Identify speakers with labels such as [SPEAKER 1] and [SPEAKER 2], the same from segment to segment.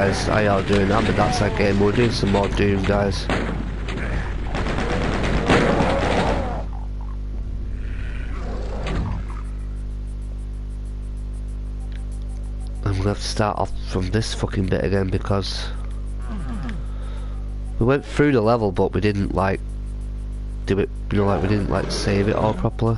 [SPEAKER 1] guys, y'all doing? I'm the That's That Game. We're doing some more Doom guys. I'm gonna have to start off from this fucking bit again because we went through the level but we didn't like do it, you know like we didn't like save it all properly.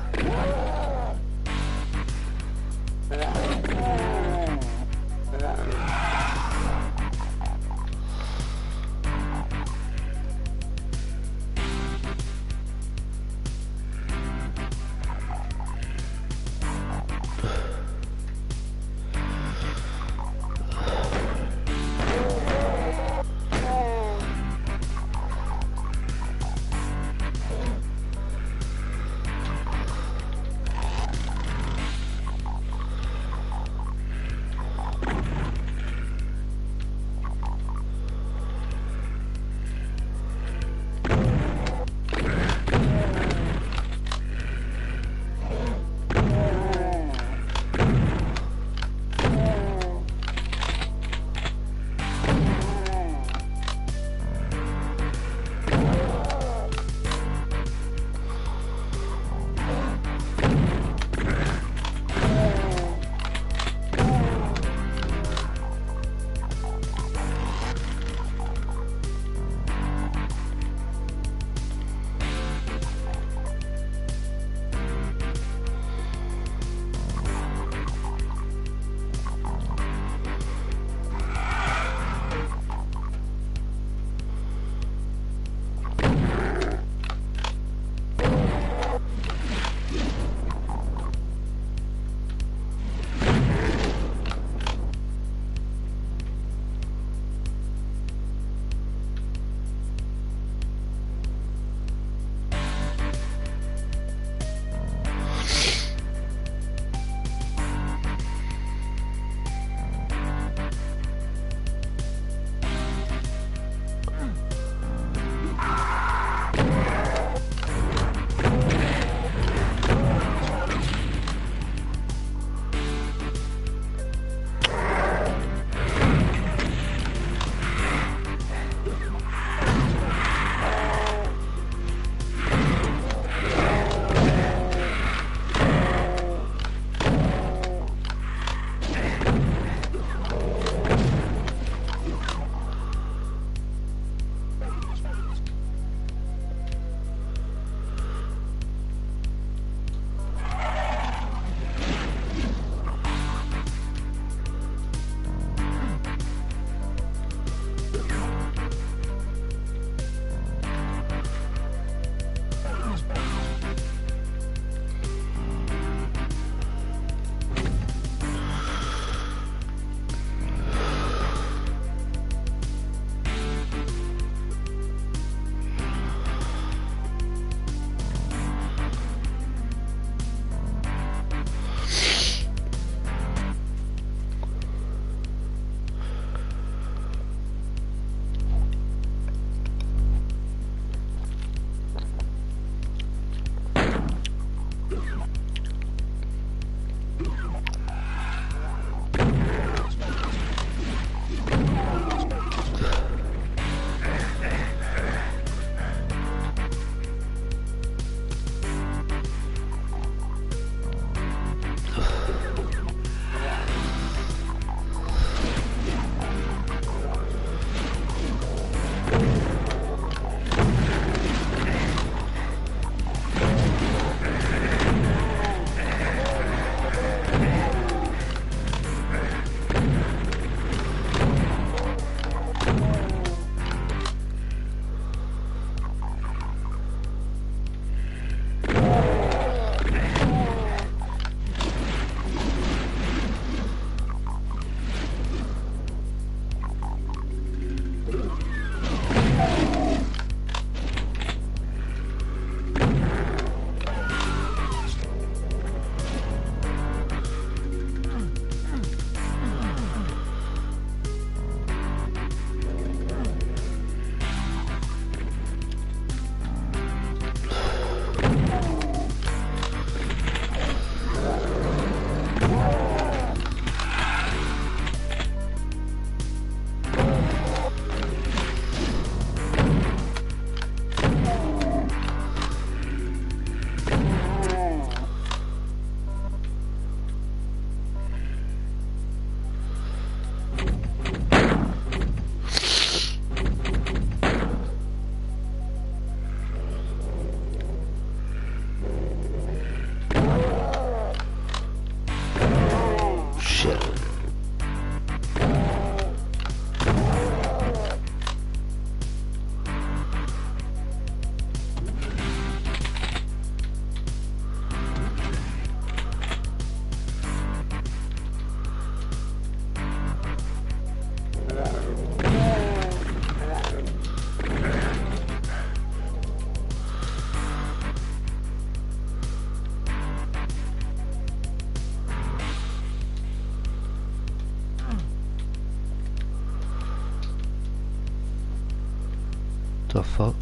[SPEAKER 1] The fuck?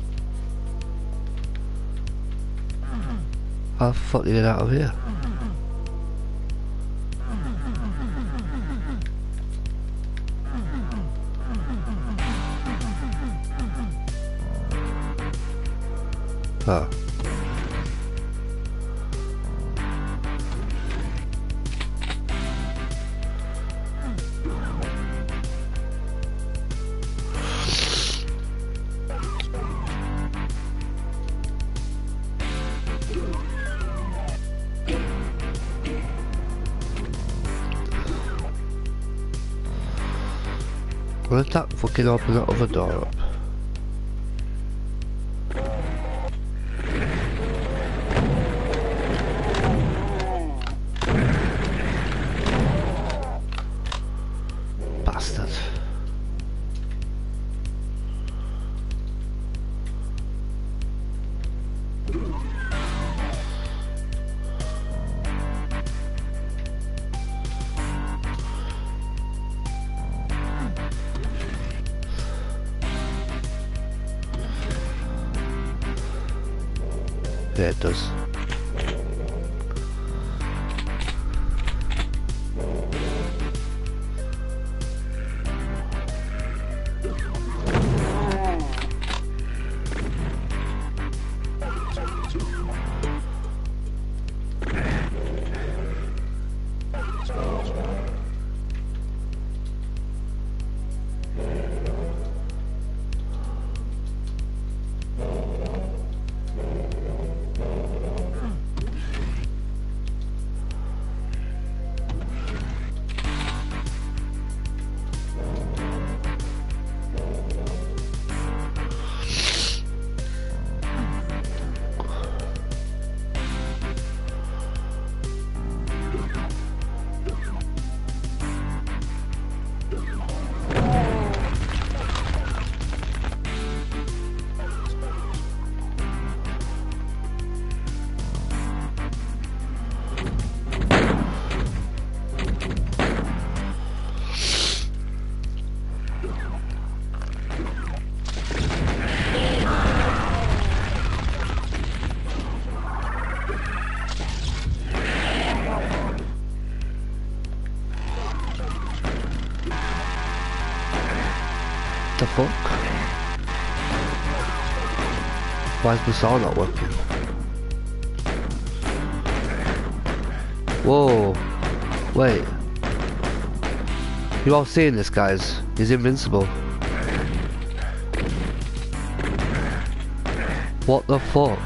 [SPEAKER 1] How the fuck did you get out of here? Oh. Did that fucking open Why is the saw not working? Whoa. Wait. You all seeing this, guys? He's invincible. What the fuck?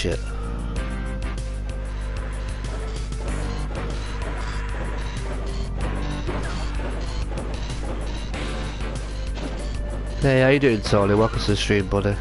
[SPEAKER 1] Shit. Hey, how you doing, Tony? Welcome to the stream, buddy.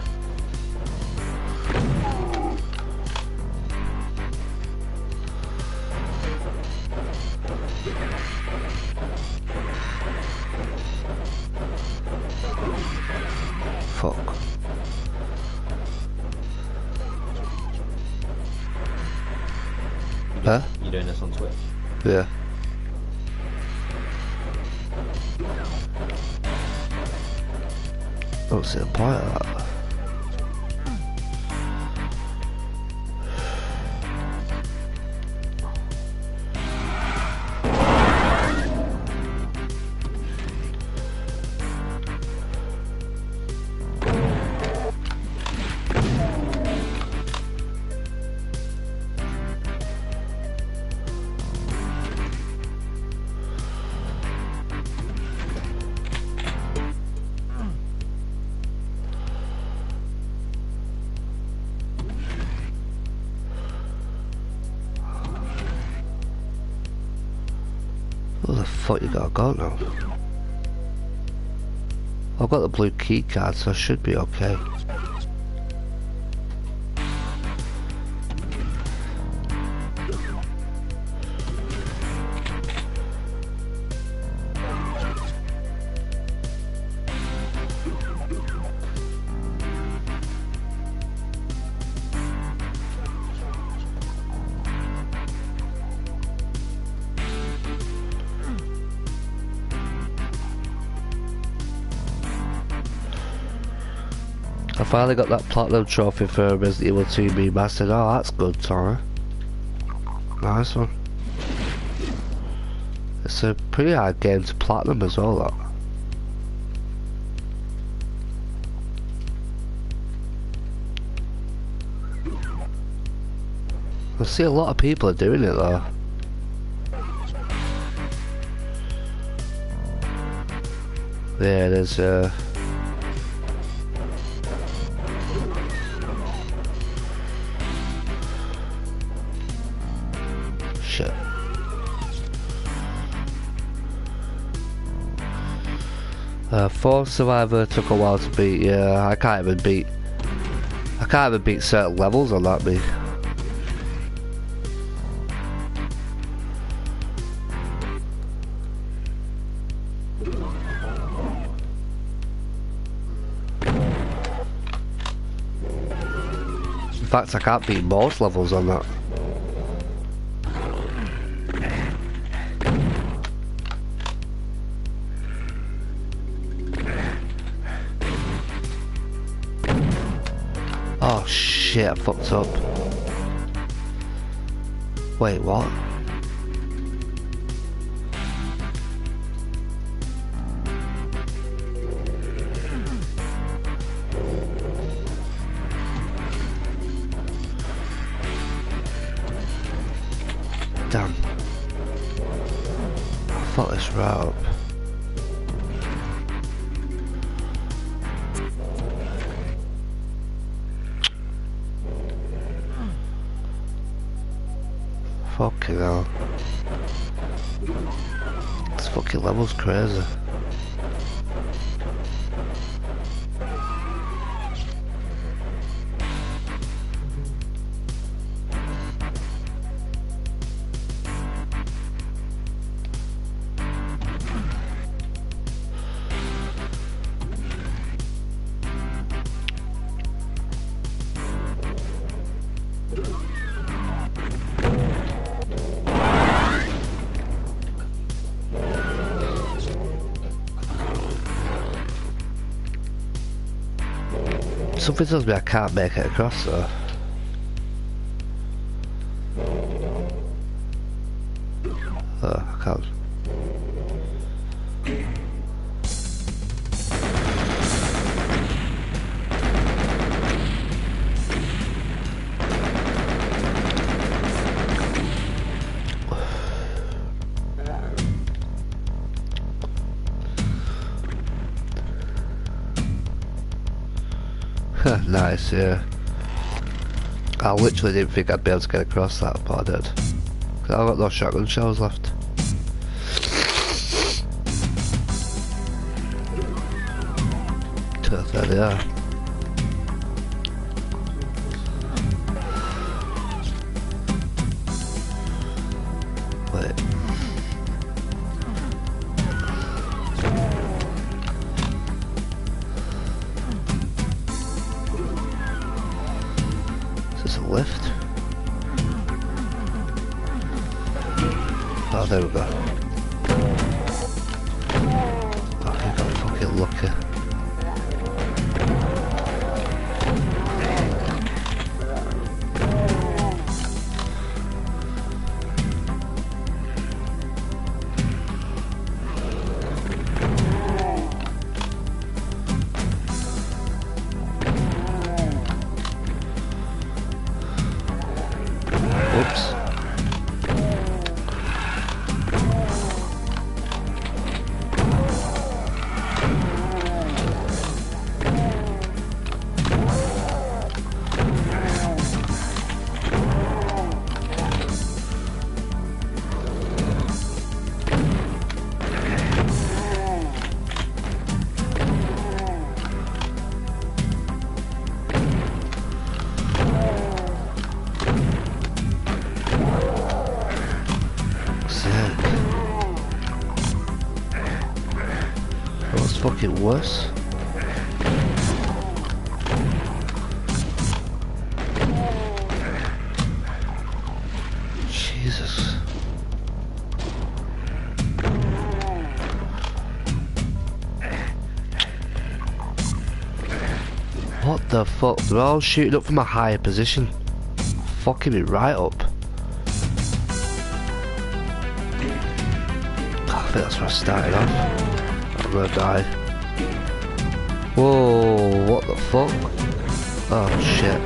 [SPEAKER 2] You
[SPEAKER 1] gotta go now? I've got the blue key card, so I should be okay. Finally got that platinum trophy for Resident Evil 2 remastered. Oh, that's good, Tony. Nice one. It's a pretty hard game to platinum as well, that. I see a lot of people are doing it though. Yeah, there's uh 4 Survivor took a while to beat, yeah. I can't even beat... I can't even beat certain levels on that big. In fact, I can't beat most levels on that. Shit, I fucked up. Wait, what? Something tells me I can't make it across though. Yeah. Uh, I literally didn't think I'd be able to get across that, but I did. I've got no shotgun shells left. There they are. They're all shooting up from a higher position. Fucking me right up. I think that's where I started off. I'm gonna die. Whoa, what the fuck? Oh shit.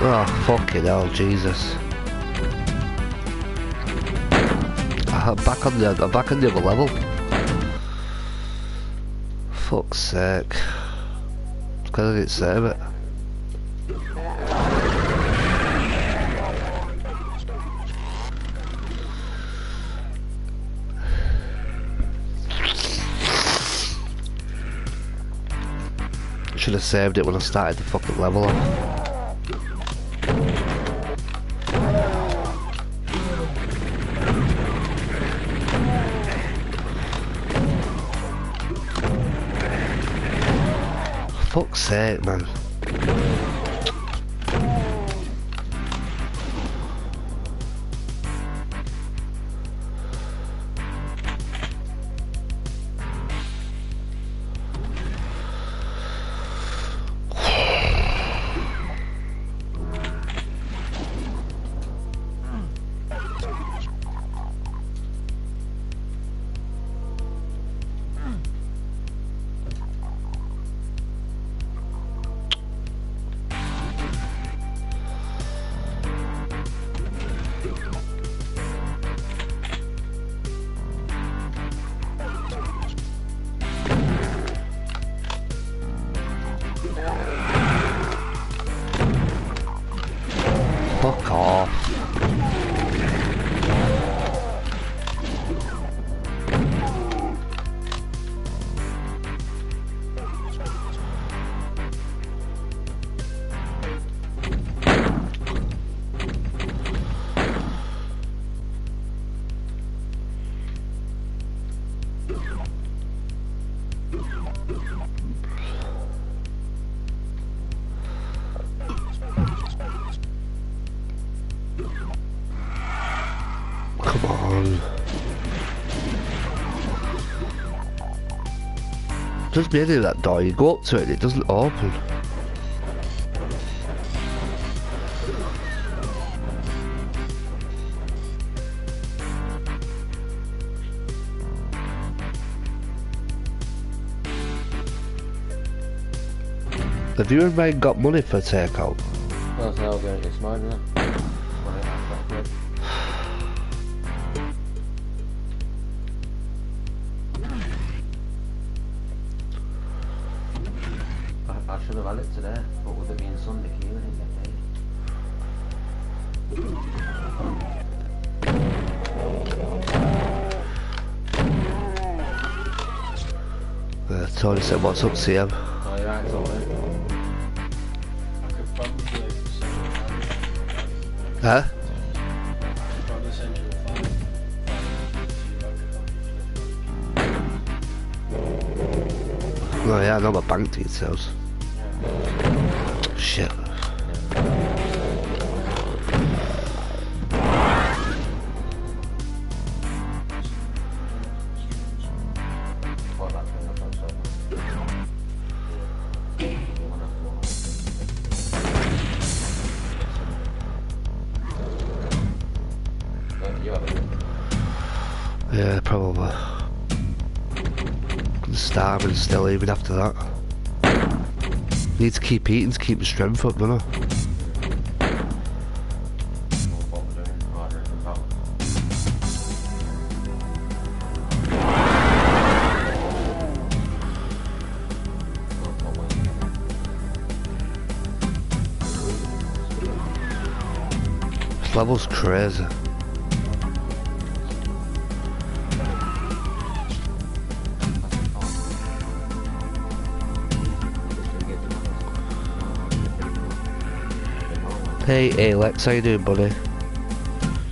[SPEAKER 1] Oh fucking hell, Jesus. I'm back on the I'm back on the other level. Fuck's sake. Because I didn't should have saved it when I started the fucking level off. Fuck's Just be of that door, you go up to it, it doesn't open. Have you ever got money for takeout?
[SPEAKER 2] Well, it's mine,
[SPEAKER 1] Said, what's up, CM?
[SPEAKER 2] So.
[SPEAKER 1] Huh? Oh yeah, I know my bank details. Need to keep eating to keep the strength up, don't I?
[SPEAKER 2] What we're
[SPEAKER 1] Hey Alex, how you doing buddy?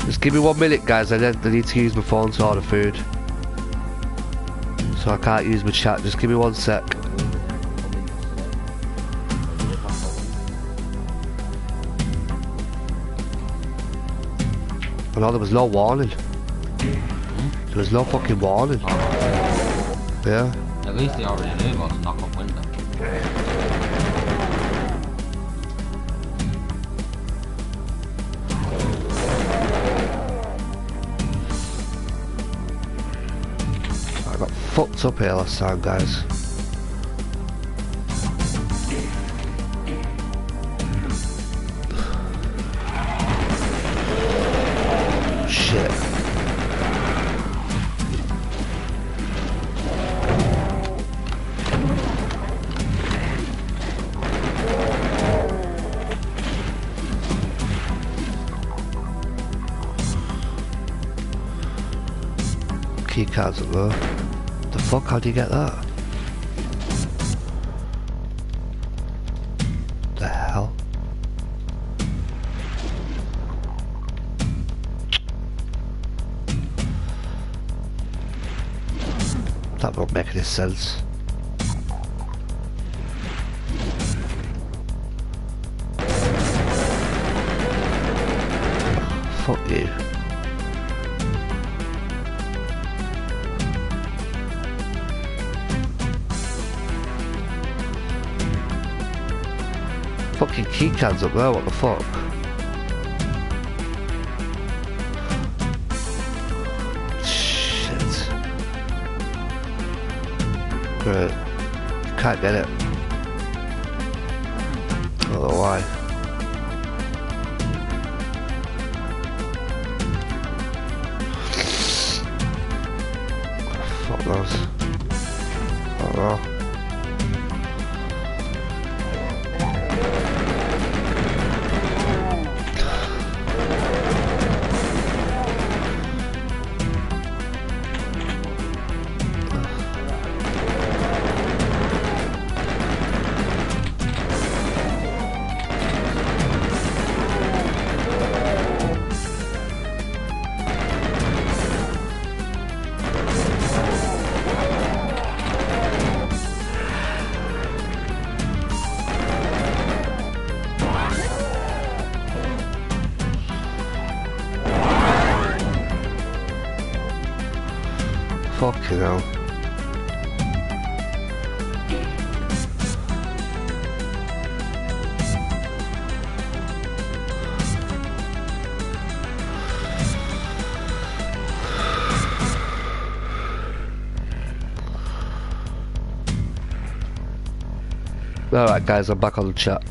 [SPEAKER 1] Just give me one minute guys, I need, to use my phone to order food. So I can't use my chat, just give me one sec. I know there was no warning. There was no fucking warning. Yeah.
[SPEAKER 3] At least they already knew about to knock
[SPEAKER 1] up here last time guys. Shit. Key cards up there. How do you get that? The hell? That won't make any sense. Keycards up there, what the fuck? Shit. Great. Can't get it. I don't know why. Alright guys, I'm back on the chat.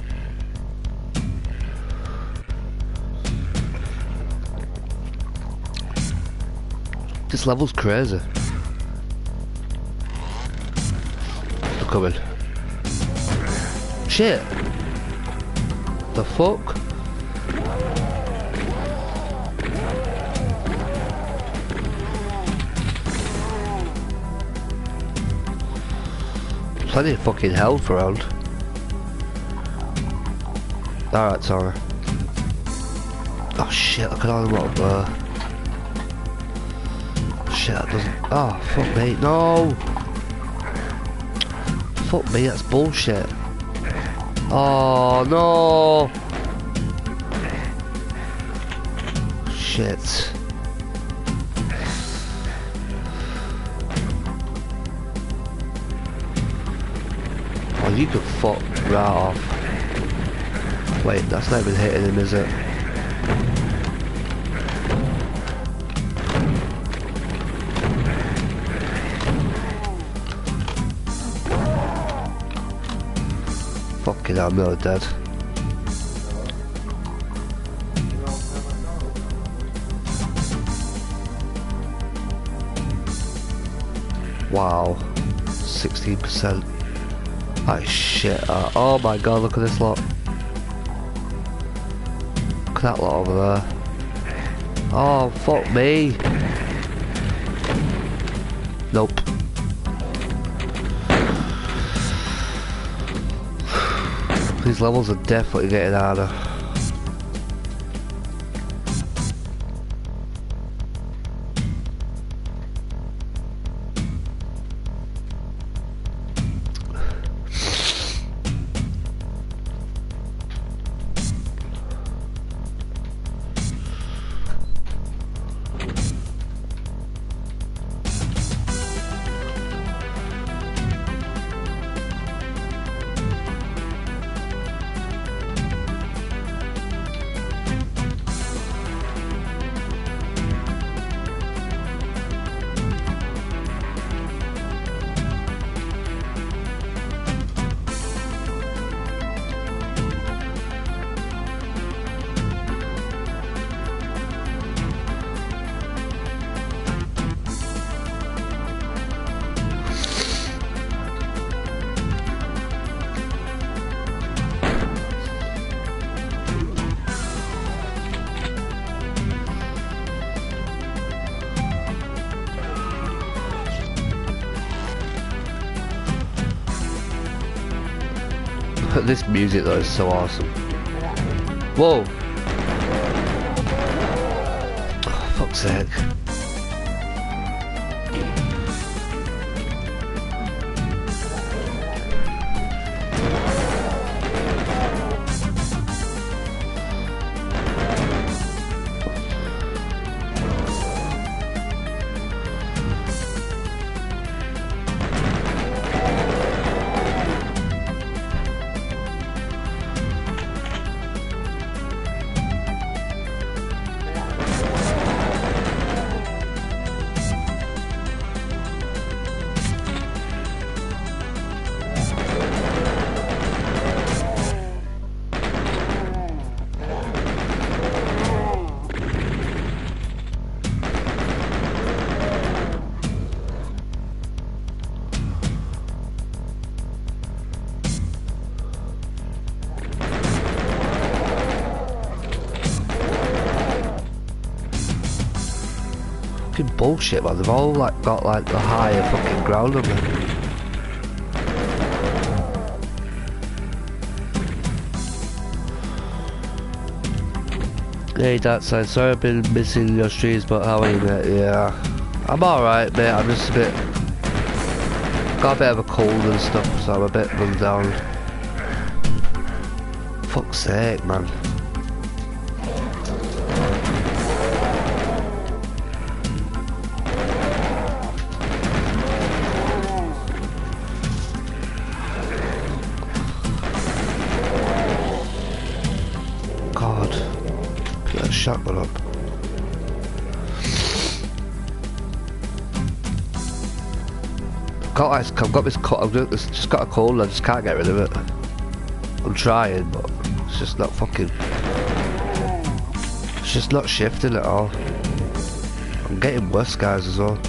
[SPEAKER 1] This level's crazy. They're coming. Shit! the fuck? Plenty of fucking health around. Alright, sorry. Oh shit, look at all the up. Shit, that doesn't... Oh, fuck me. No! Fuck me, that's bullshit. Oh, no! Shit. Oh, you could fuck right off. Wait, that's not even hitting him, is it? Fucking hell, I'm nearly dead. Wow. 16%. That is shit. Uh, oh my god, look at this lot. That lot over there. Oh, fuck me. Nope. These levels are definitely getting harder. This music though is so awesome. Whoa! Oh, fuck's sake. Bullshit man, they've all like got like the higher fucking ground on them. Hey side, sorry I've been missing your streams but how are you mate? Yeah. I'm alright mate, I'm just a bit got a bit of a cold and stuff so I'm a bit run down. Fuck's sake man. Got this, I've just got a cold, I just can't get rid of it. I'm trying, but it's just not fucking... It's just not shifting at all. I'm getting worse guys as well.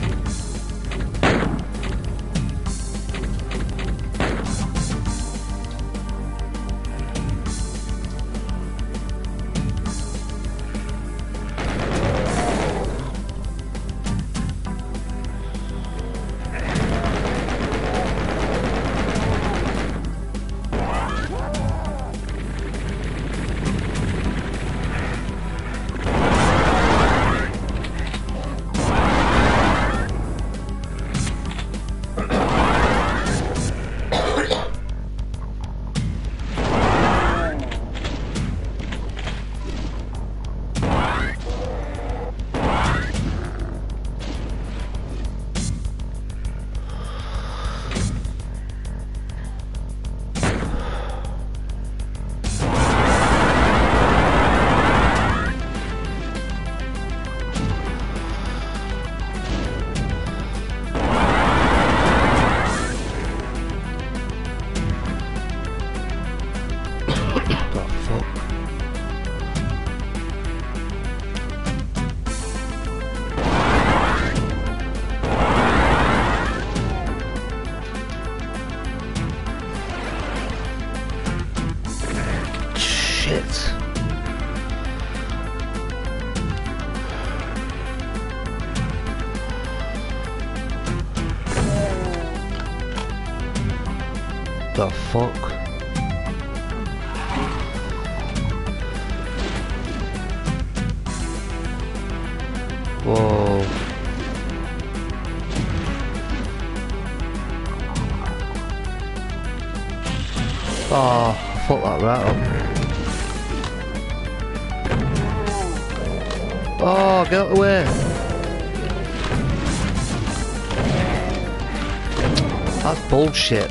[SPEAKER 1] That's bullshit.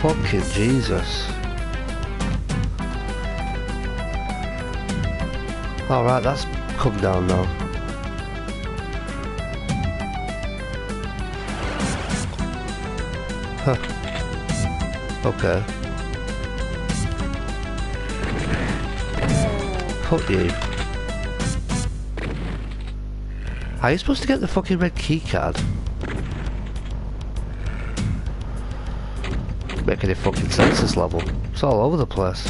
[SPEAKER 1] Fucking Jesus. Alright, that's come down now. Huh. Okay. Fuck you. Are you supposed to get the fucking red key Make any fucking census level. It's all over the place.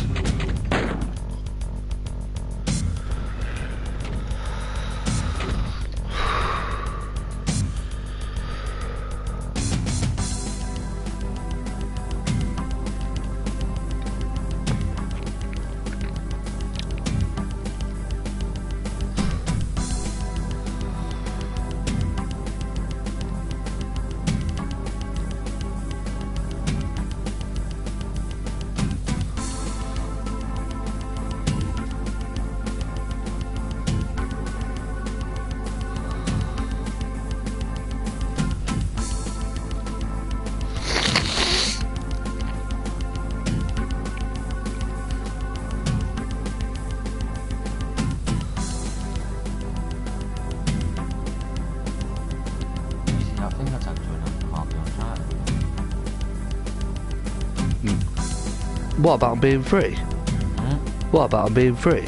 [SPEAKER 1] What about being free?
[SPEAKER 3] Hmm?
[SPEAKER 1] What about being free?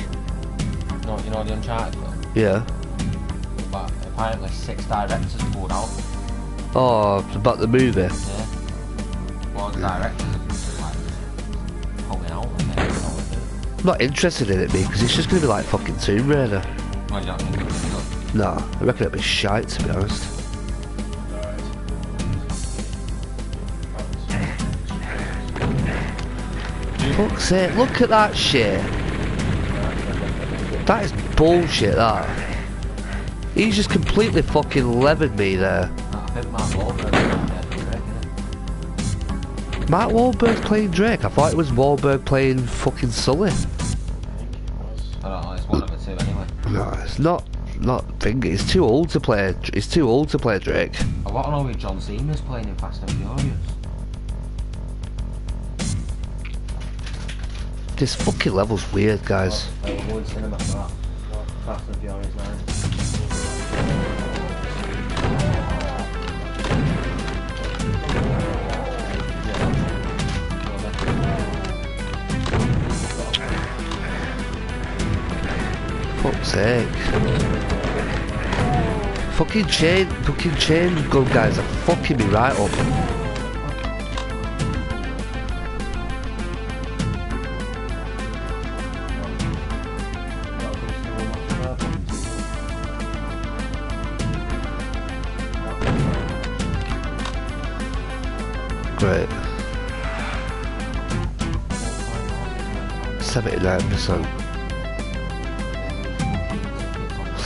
[SPEAKER 3] No, you know the Uncharted film?
[SPEAKER 1] Yeah.
[SPEAKER 3] But apparently six directors pulled out.
[SPEAKER 1] Oh, about the movie.
[SPEAKER 3] Yeah. One of the directors have just like pulling out and then you know what to do.
[SPEAKER 1] I'm not interested in it, me, because it's just going to be like fucking Tomb Raider.
[SPEAKER 3] Well, you don't think it's good.
[SPEAKER 1] Nah, I reckon it'll be shite, to be honest. Fuck's sake, look at that shit. That is bullshit, that. He's just completely fucking levered me there.
[SPEAKER 3] Think Mark Wahlberg
[SPEAKER 1] playing Drake. I thought it was Wahlberg playing fucking Sully.
[SPEAKER 4] I think
[SPEAKER 3] don't know, it's two anyway.
[SPEAKER 1] No, it's not. Not thing. He's too old to play. He's too old to play Drake.
[SPEAKER 3] I want to know if John Cena's playing in Fast and Furious.
[SPEAKER 1] This fucking level's weird, guys.
[SPEAKER 2] Well, we're going cinema for that. Fast and Furious 9.
[SPEAKER 1] Fuck's sake. Fucking chain, fucking chain gun guys are fucking me right up.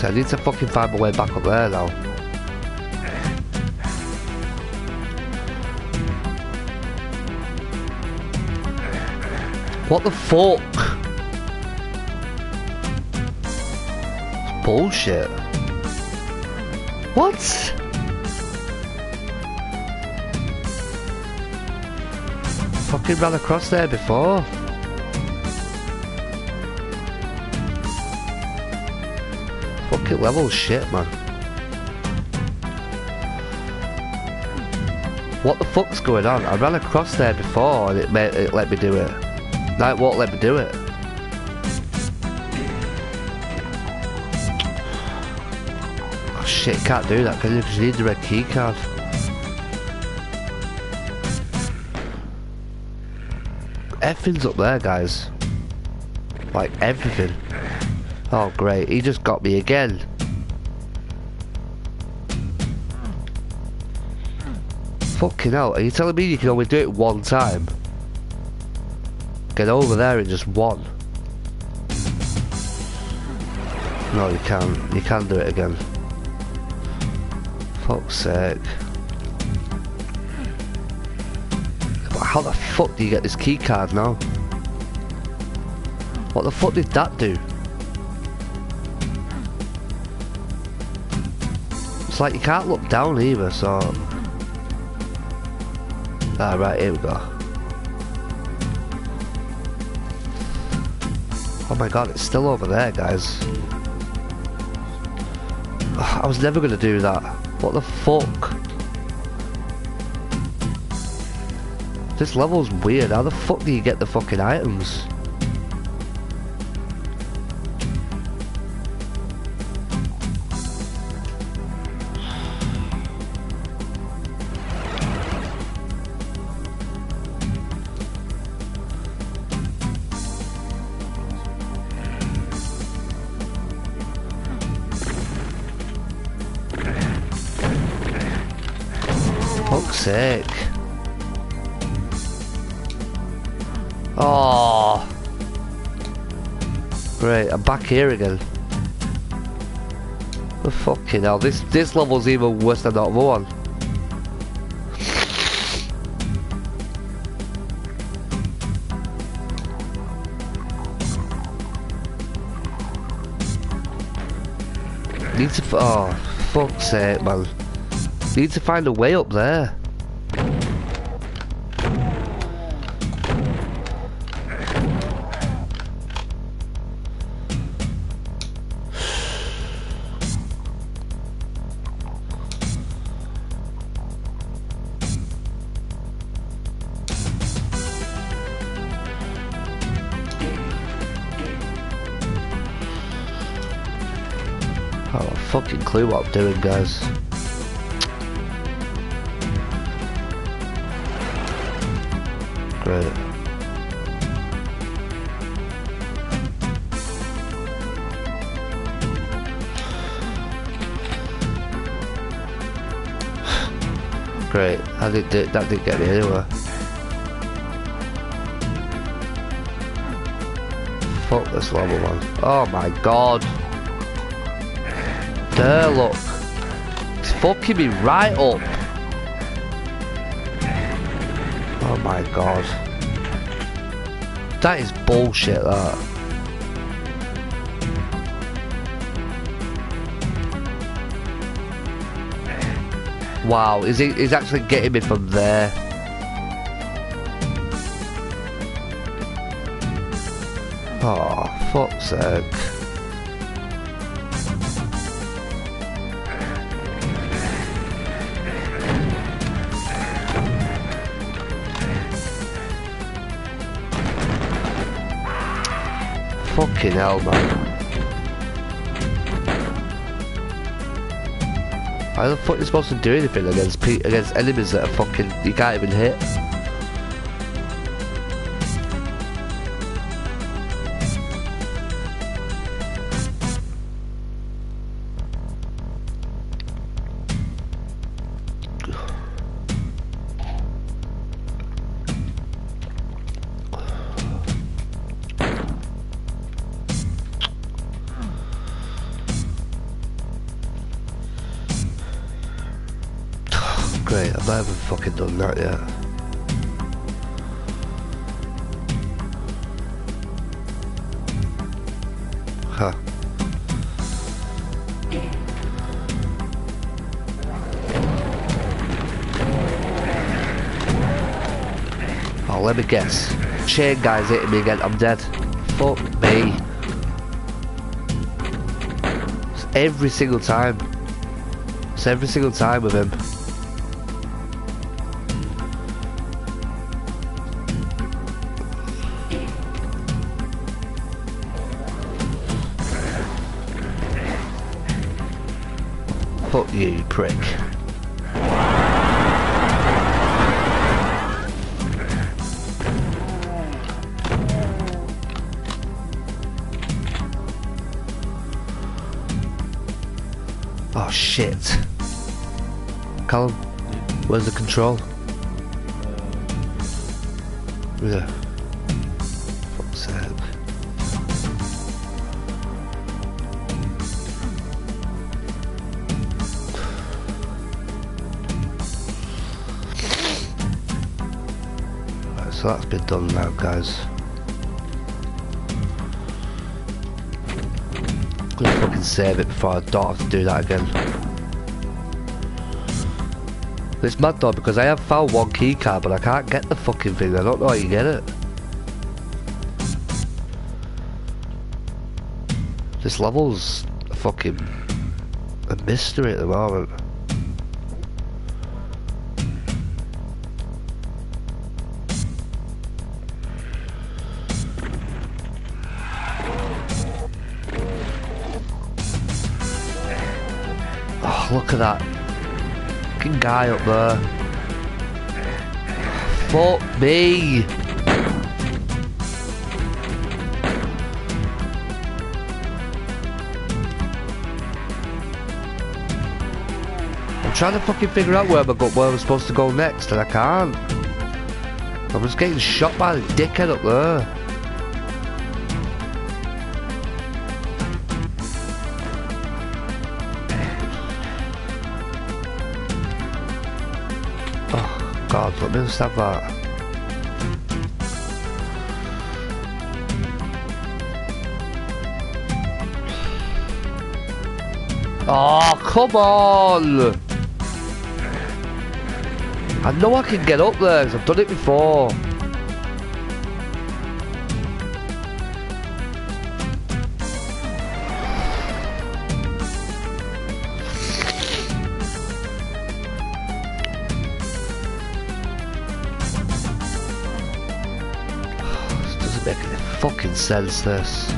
[SPEAKER 1] I need to fucking find my way back up there now. What the fuck? It's bullshit. What? Fucking ran across there before. Level shit, man. What the fuck's going on? I ran across there before and it, made, it let me do it. Now it won't let me do it. Oh shit, can't do that? Because you need the red key card. Everything's up there, guys. Like everything. Oh great, he just got me again. Fucking hell, are you telling me you can only do it one time? Get over there in just one. No, you can't. You can't do it again. Fuck's sake. But how the fuck do you get this key card now? What the fuck did that do? It's like you can't look down either, so... Ah, right, here we go. Oh my god, it's still over there, guys. I was never gonna do that. What the fuck? This level's weird. How the fuck do you get the fucking items? Here again. The fucking hell, this this level's even worse than that other one. Need to, oh, fuck's sake, man. Need to find a way up there. Clue what I'm doing, guys. Great. Great. I did that that didn't get me anywhere. Fuck this level man. Oh my god. There look. It's fucking me right up. Oh my god. That is bullshit that. Wow, is he actually getting me from there. Oh, fuck's sake. Fucking hell, man. How the fuck are you supposed to do anything against against enemies that are fucking you can't even hit? Fucking done that yet. Huh. Oh, let me guess. Chain guy's hitting me again, I'm dead. Fuck me. It's every single time. It's every single time with him. prick. Oh shit. Callum, where's the control? Yeah. Done now, guys. I'm Gonna fucking save it before I don't have to do that again. It's mad though because I have found one key card but I can't get the fucking thing. I don't know how you get it. This level's a fucking a mystery at the moment. At that fucking guy up there. Fuck me. I'm trying to fucking figure out where, I go, where I'm supposed to go next and I can't. I'm just getting shot by the dickhead up there. Let me just have that. Oh, come on! I know I can get up there 'cause I've done it before. Sense, this.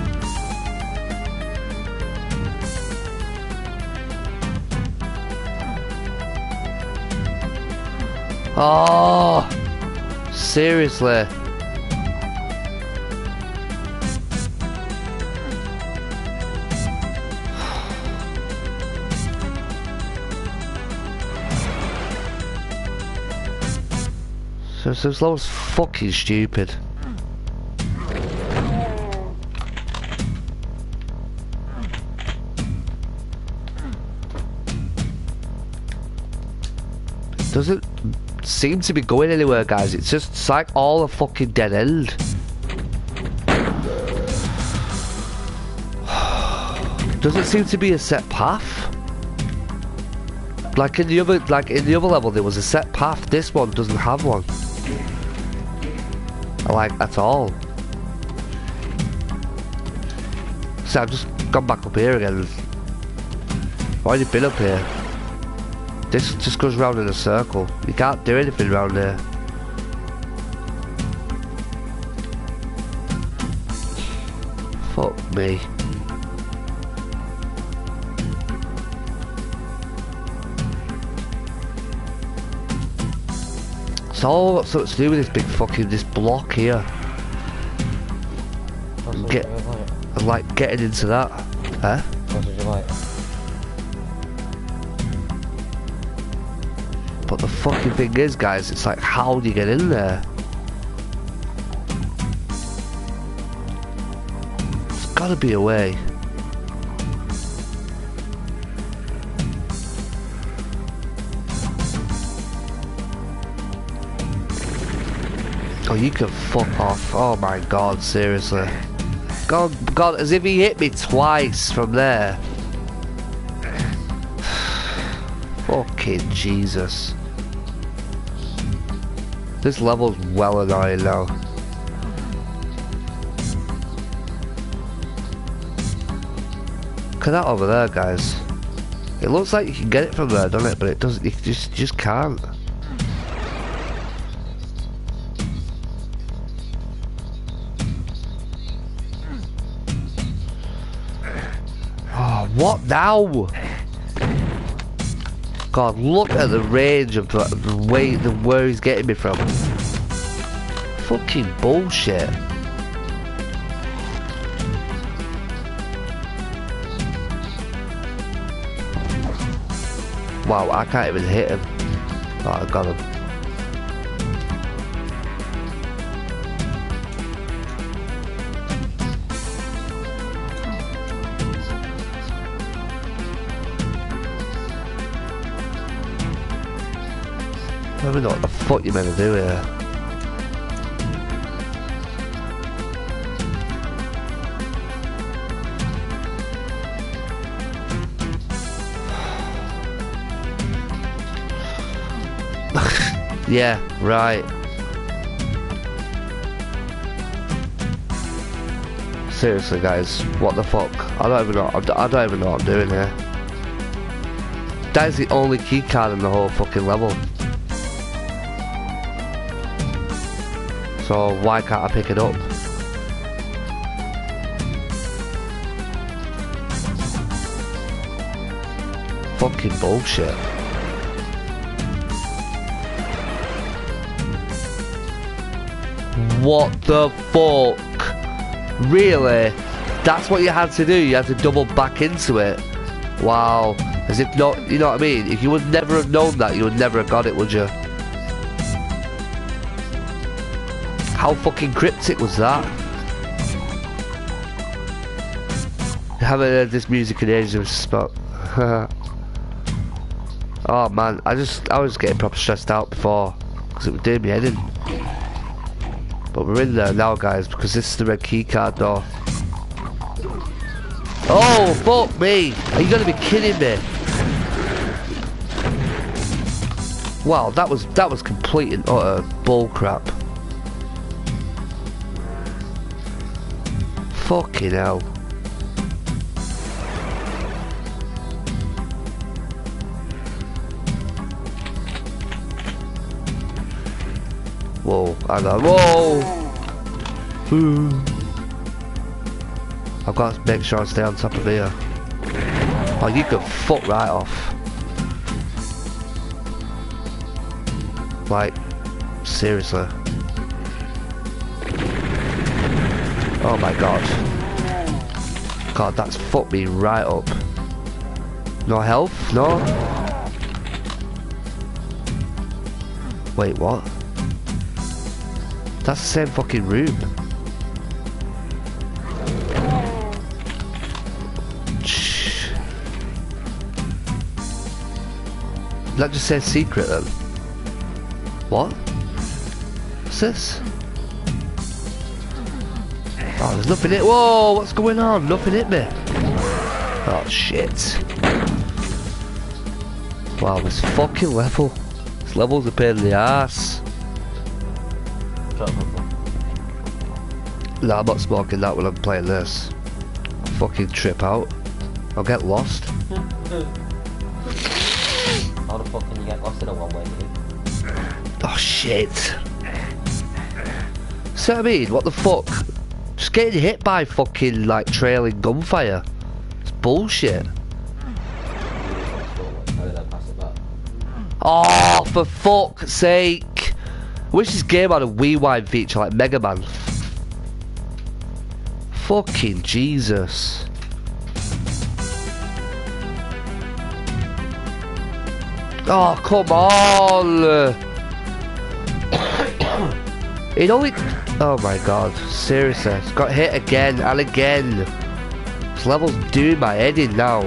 [SPEAKER 1] Oh, seriously. So, so this level's fucking stupid. Seem to be going anywhere, guys. It's just it's like all a fucking dead end. Doesn't seem to be a set path. Like in the other, like in the other level, there was a set path. This one doesn't have one. Like at all. So I've just gone back up here again. Why have already been up here. This just goes round in a circle. You can't do anything around here. Fuck me. It's all got something to do with this big fucking this block here.
[SPEAKER 4] Did
[SPEAKER 1] Get-
[SPEAKER 4] like?
[SPEAKER 1] Like getting into that. Huh? Fucking thing is, guys, it's like, how do you get in there? There's gotta be a way. Oh, you can fuck off. Oh my god, seriously. God, God, as if he hit me twice from there. Fucking Jesus. This level's well annoying now. Look at that over there, guys. It looks like you can get it from there, doesn't it? But it doesn't. You just, just can't. Oh, what now? God, look at the range of the, way, the where he's getting me from. Fucking bullshit. Wow, I can't even hit him. Oh, I got him. Don't what the fuck you're meant to do here. yeah, right. Seriously, guys, what the fuck? I don't even know. I don't even know what I'm doing here. That is the only key card in the whole fucking level. So why can't I pick it up? Fucking bullshit. What the fuck? Really? That's what you had to do? You had to double back into it? Wow. As if not, you know what I mean? If you would never have known that, you would never have got it, would you? How fucking cryptic was that? I haven't heard this music in ages, but... oh man, I just, I was getting proper stressed out before, because it was doing me head in. But we're in there now, guys, because this is the red key card door. Oh, fuck me! Are you gonna be kidding me? Wow, that was that was complete and utter bullcrap. Fucking hell. Whoa, I got whoa! I've got to make sure I stay on top of here. Oh, you can fuck right off. Like, seriously. Oh my god. God, that's fucked me right up. No health? No? Wait, what? That's the same fucking room. Shh. That just says secret then. What? What's this? Oh, there's nothing hit. Whoa, what's going on? Nothing hit me. Oh, shit. Wow, this fucking level. This level's a pain in the ass. No, I'm not smoking that when I'm playing this. I'll fucking trip out. I'll get lost.
[SPEAKER 3] How the fuck can you get lost in a one-way loop?
[SPEAKER 1] Oh, shit. What I mean? What the fuck? Just getting hit by fucking, like, trailing gunfire. It's bullshit. Oh, for fuck's sake. I wish this game had a rewind feature like Mega Man. Fucking Jesus. Oh, come on. it only... Oh my god, seriously. It's got hit again and again. This level's doing my head in now.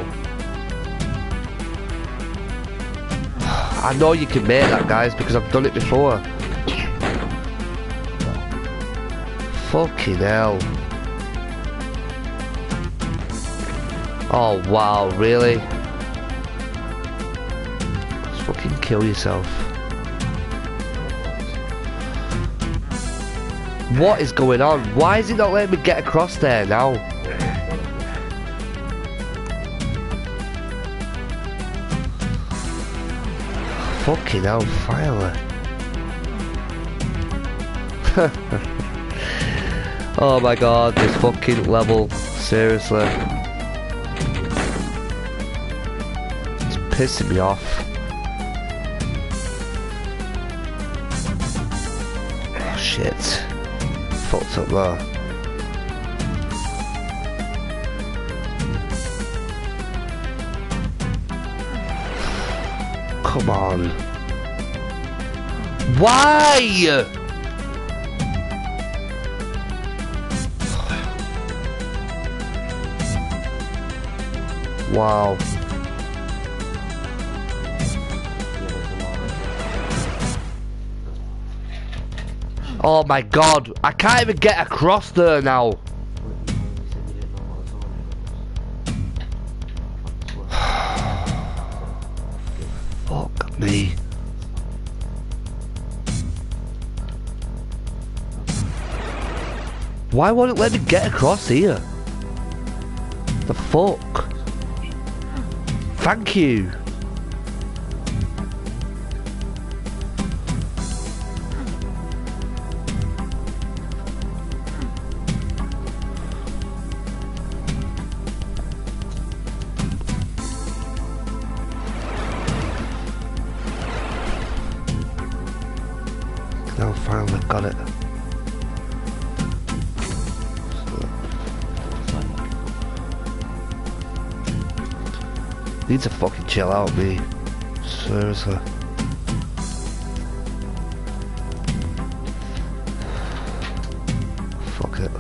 [SPEAKER 1] I know you can make that, guys, because I've done it before. Fucking hell. Oh, wow, really? Just fucking kill yourself. What is going on? Why is it not letting me get across there now? Fucking hell, finally. oh my god, this fucking level. Seriously. It's pissing me off. Oh shit. Fucked up there. Come on. Why? Wow. Oh my god, I can't even get across there now. Fuck me. Why won't it let me get across here? The fuck? Thank you. Need to fucking chill out, me. Seriously. Fuck it.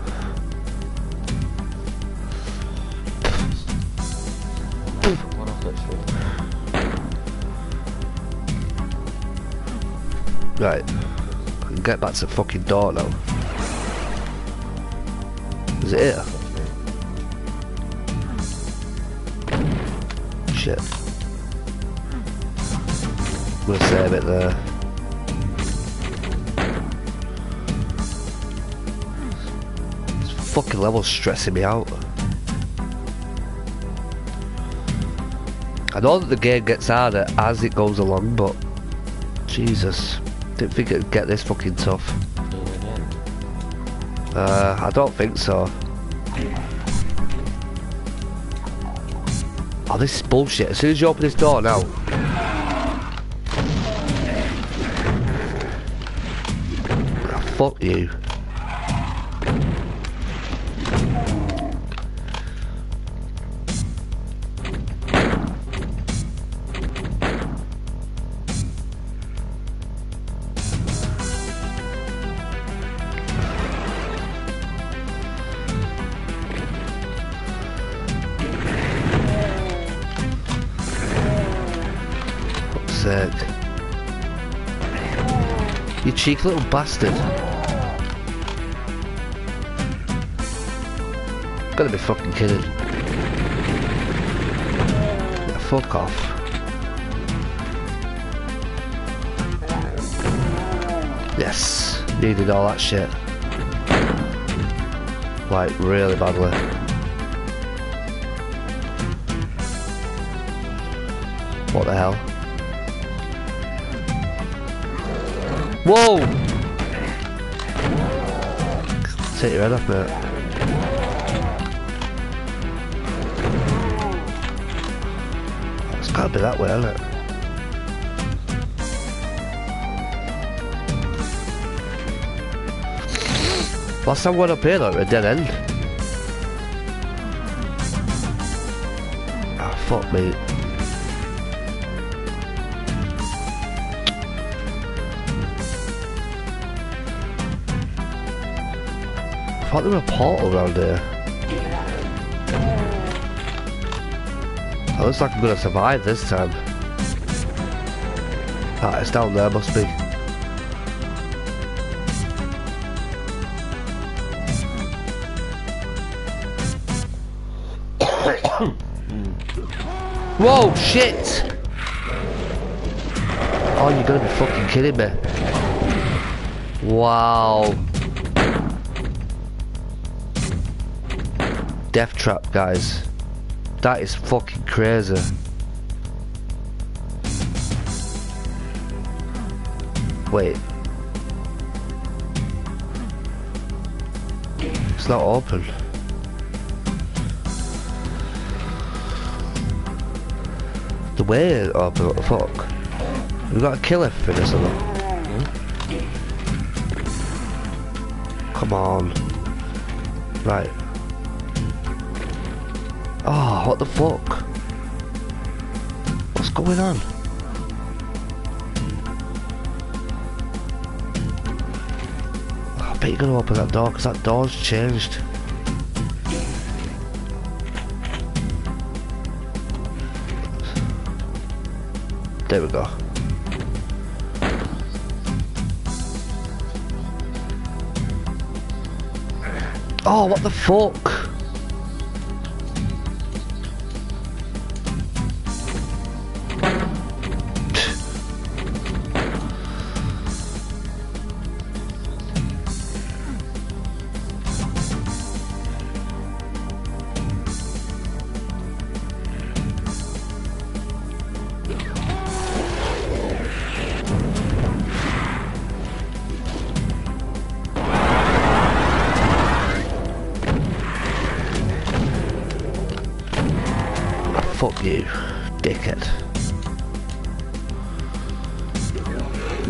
[SPEAKER 1] Right. I can get back to the fucking door now. Is it? Shit. I'm gonna save it there. This fucking level's stressing me out. I know that the game gets harder as it goes along, but Jesus, didn't think it'd get this fucking tough. Uh, I don't think so. Oh, this is bullshit. As soon as you open this door now. Fuck you. Cheeky little bastard. Gotta be fucking kidding. Yeah, fuck off. Yes, needed all that shit. Like, really badly. What the hell? Whoa! Take your head off, mate. It's gotta be that way, hasn't it? Last time I went up here, like, a dead end. Ah, fuck me. Thought there was a portal around here. It looks like I'm gonna survive this time. Ah, it's down there, must be. Whoa, shit! Oh, you're gonna be fucking kidding me. Wow. Death trap, guys. That is fucking crazy. Wait. It's not open. The way it open, what the fuck? We got to kill everything or something. Come on. Right. What the fuck? What's going on? I bet you're gonna open that door because that door's changed. There we go. Oh, what the? Fuck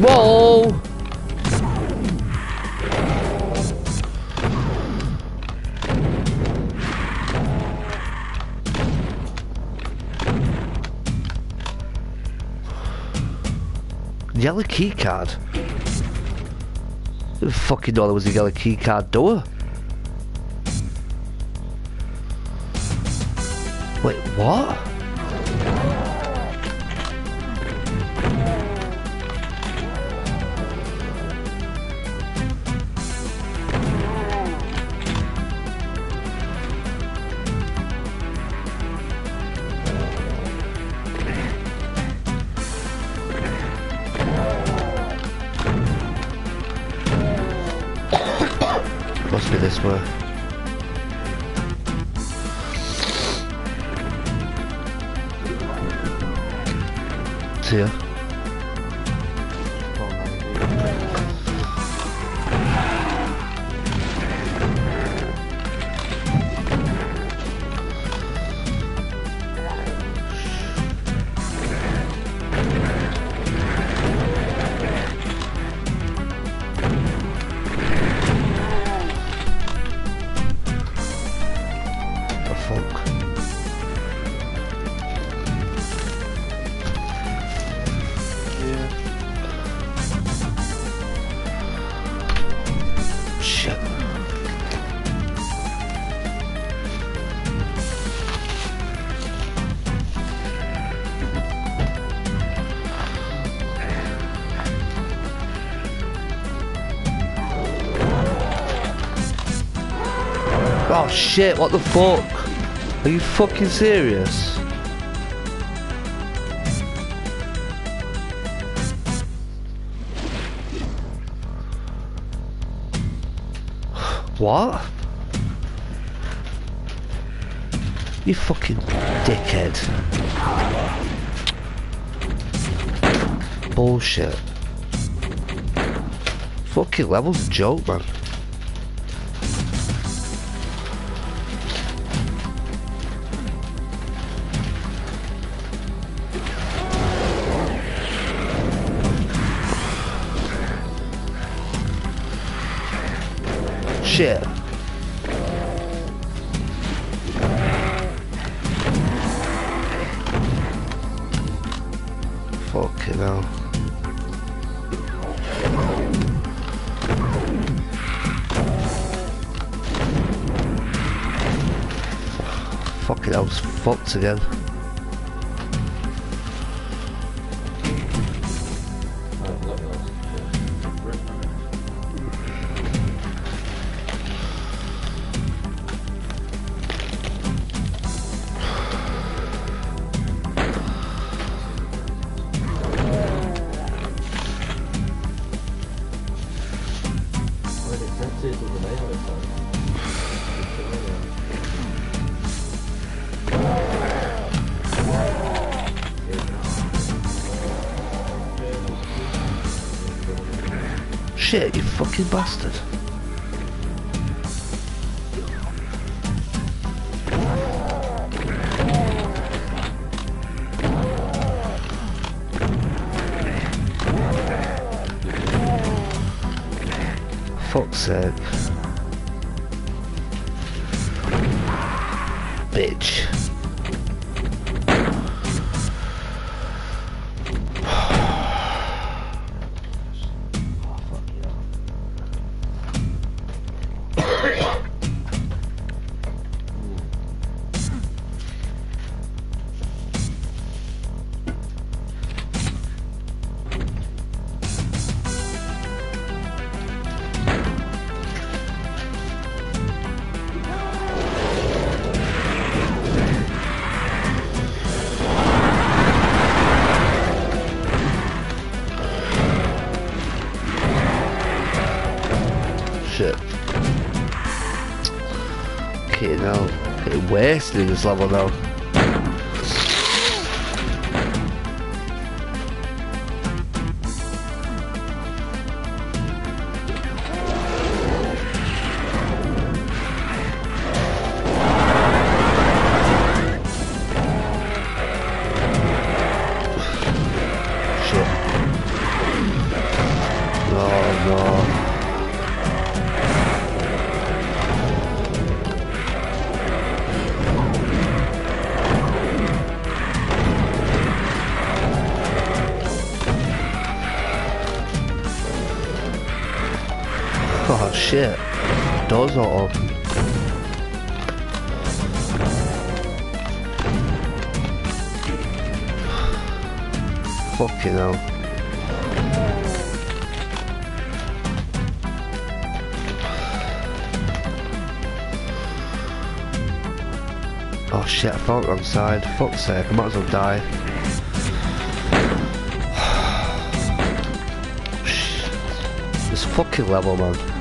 [SPEAKER 1] Whoa! Yellow key card. Didn't fucking know there was a yellow key card door. Wait, what? Shit, what the fuck? Are you fucking serious? What? You fucking dickhead. Bullshit. Fucking level's a joke, man. Shit. Fucking hell. Fucking hell's fucked again. Wasted in this level now. Shit, I fell wrong side. Fuck's sake, I might as well die. This fucking level, man.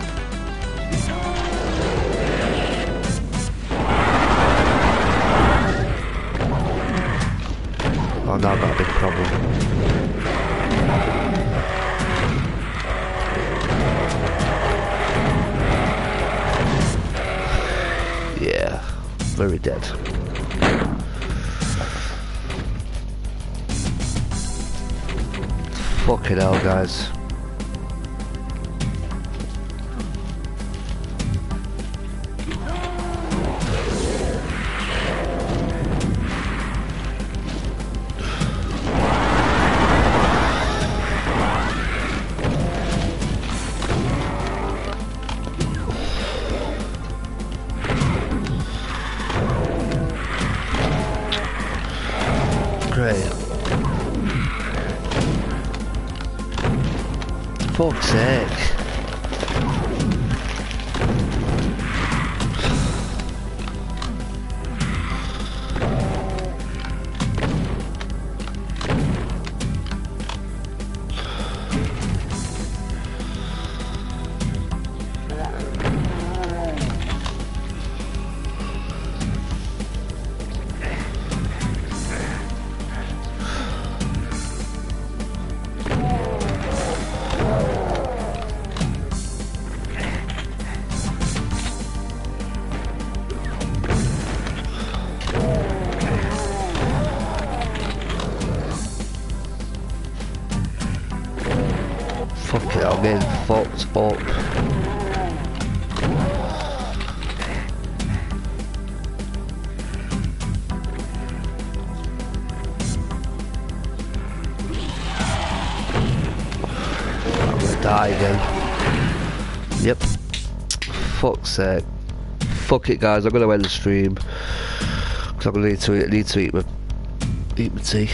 [SPEAKER 1] Fuck's Fuck it, guys. I'm gonna end the stream because I'm gonna need to need to eat my eat my tea.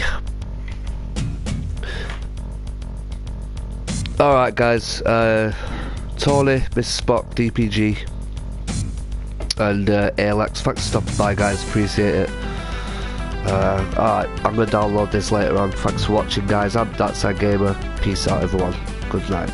[SPEAKER 1] Alright guys, uh, Tony, Mr. Spock, DPG, and uh, Alex, thanks for stopping by guys, appreciate it. Uh, alright, I'm gonna download this later on, thanks for watching guys, I'm Darkside Gamer, peace out everyone, good night.